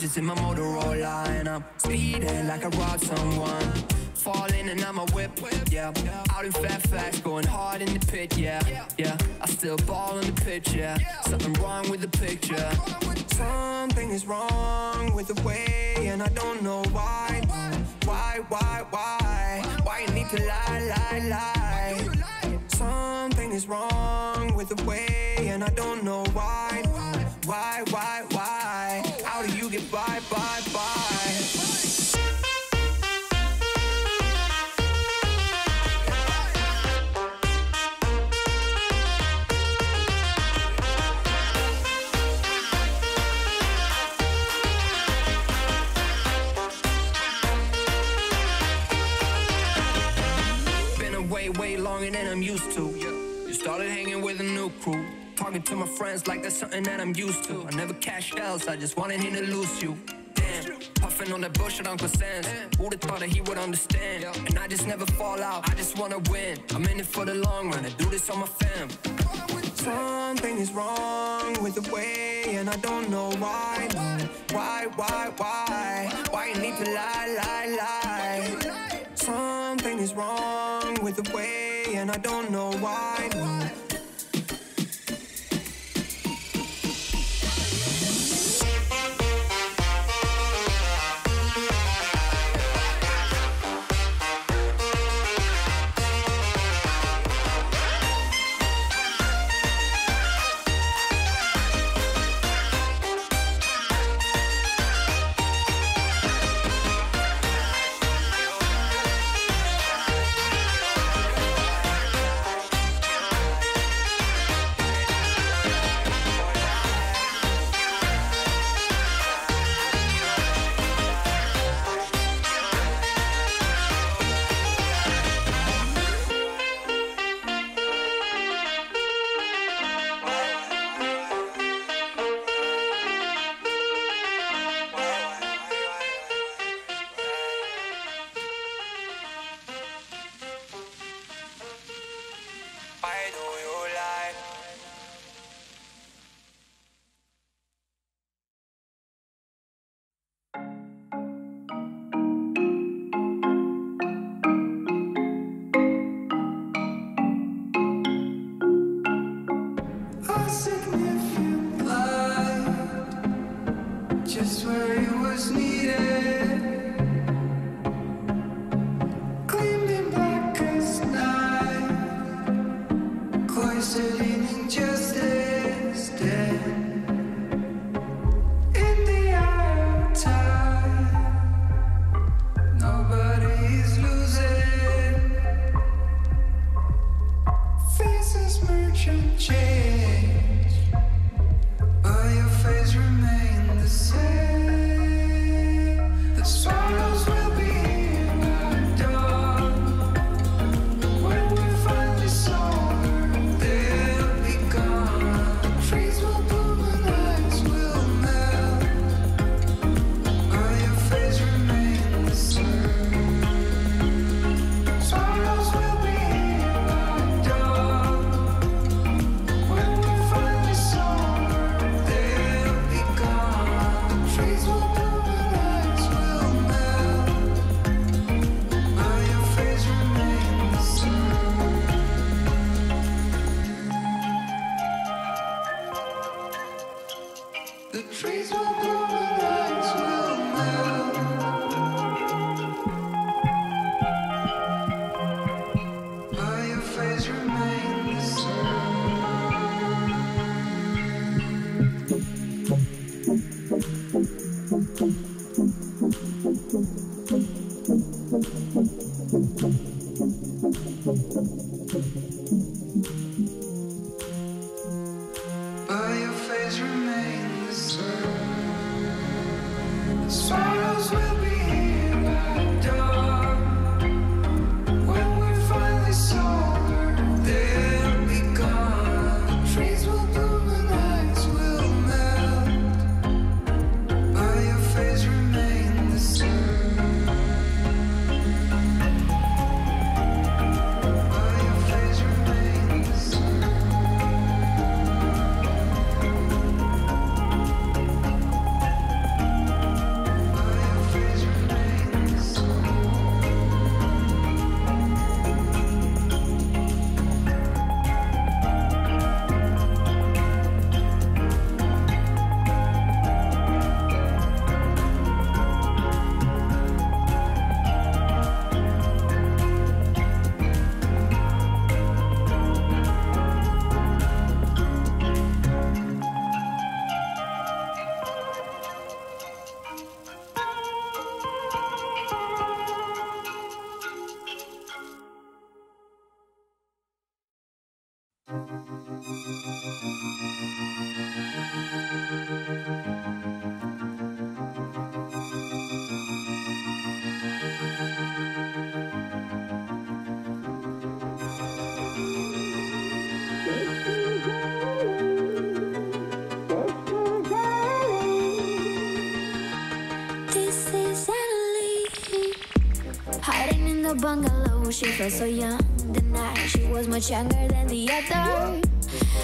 digits in my Motorola and I'm speeding like I robbed someone. Falling and I'm a whip, yeah. Out in fat fast, going hard in the pit, yeah, yeah. I still ball on the pitch, yeah. Something wrong with the picture. Something is wrong with the way, and I don't know why. Why, why, why? Why you need to lie, lie, lie? Something is wrong with the way, and I don't know why. Why, why, why? How do you get by, by, by? Been away way longer than I'm used to. You started hanging with a new crew. Talking to my friends like that's something that I'm used to. I never cashed else, I just wanted him to lose you. Damn, puffing on that bullshit Uncle Sam's. would have thought that he would understand? And I just never fall out, I just wanna win. I'm in it for the long run, I do this on my fam. Something is wrong with the way, and I don't know why. Why, why, why? Why you need to lie, lie, lie? Something is wrong with the way, and I don't know why. The trees will grow, the lights will melt. She felt so young The night. She was much younger than the other.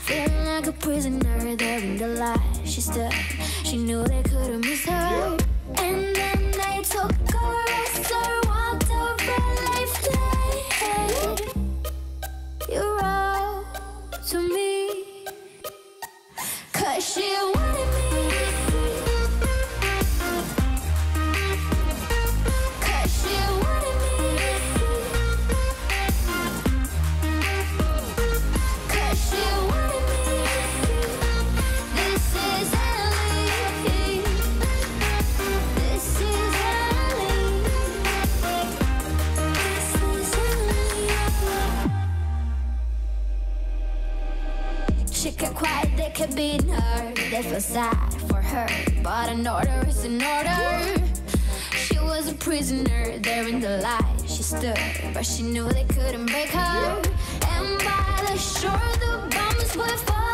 Feeling like a prisoner there in the light She stood, she knew they couldn't miss her. And then they took her They feel sad for her, but an order is an order. She was a prisoner there in the light. She stood, but she knew they couldn't break her. And by the shore, the bombs were falling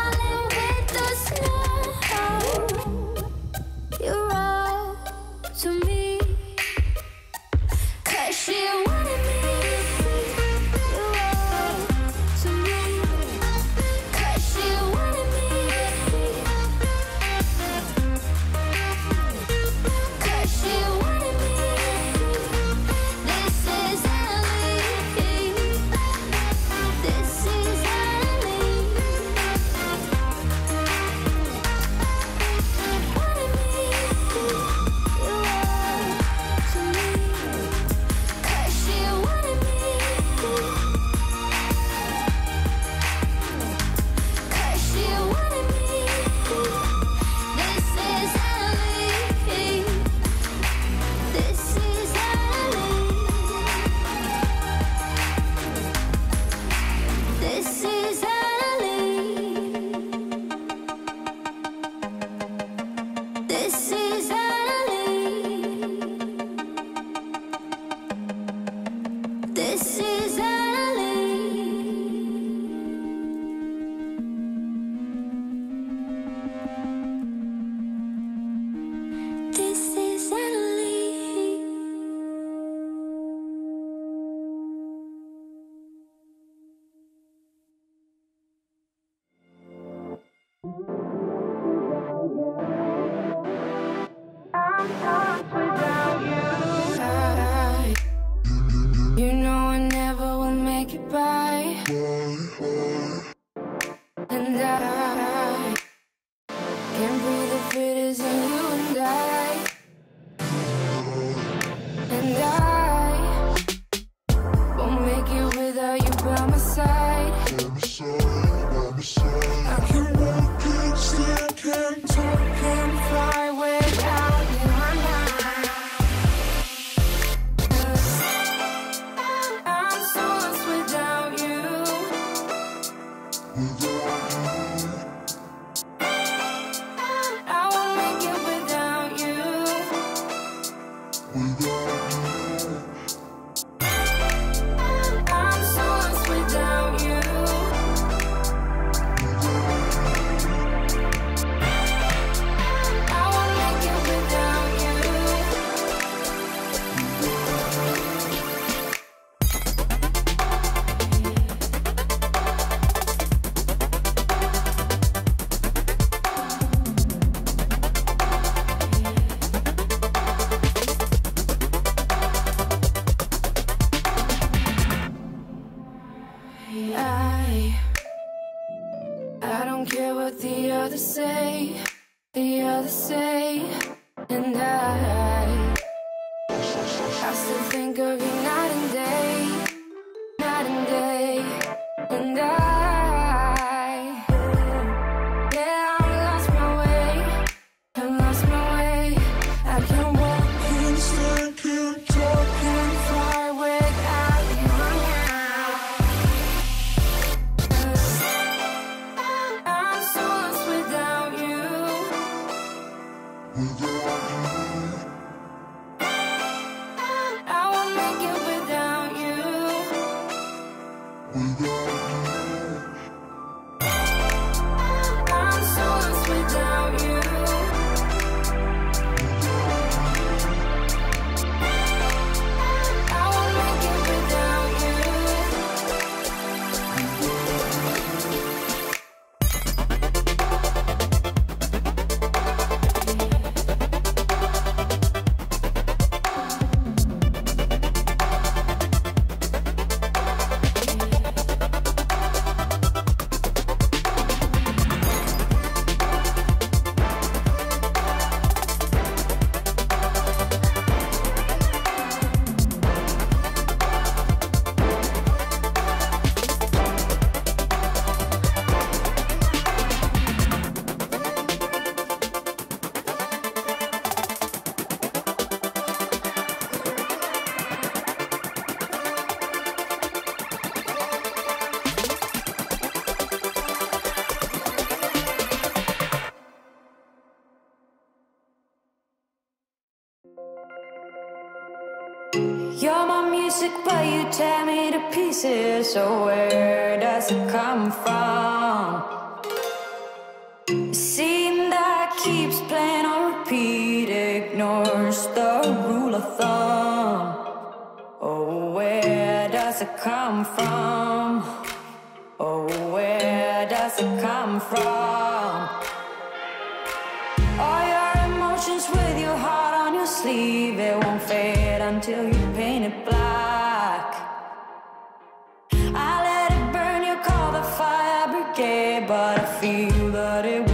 This is so where does it come from? Scene that keeps playing on repeat ignores the rule of thumb. Oh, where does it come from? Oh, where does it come from? All your emotions with your heart on your sleeve, it won't fade until you paint it feel that it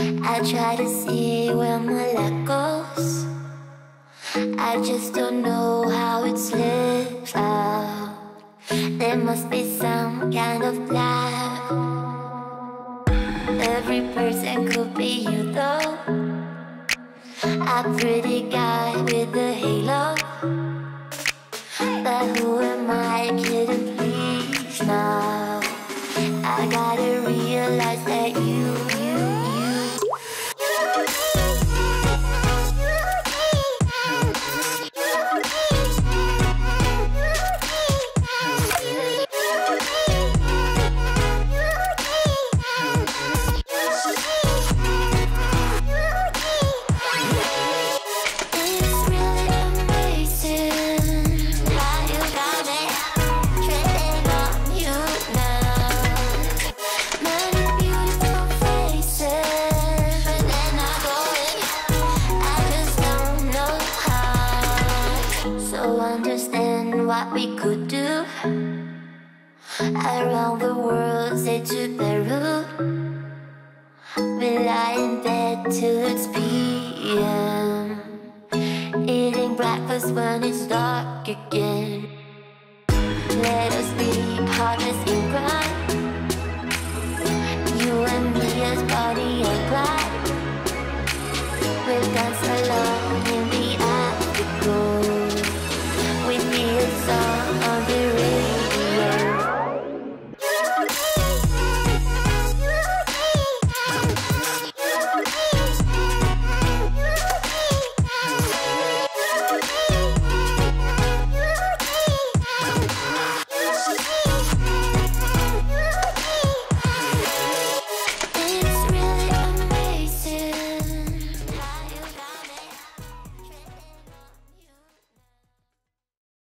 I try to see where my luck goes. I just don't know how it slips out. There must be some kind of plan. Every person could be you though. A pretty guy with a halo. But who am I kidding? Please now, I gotta read.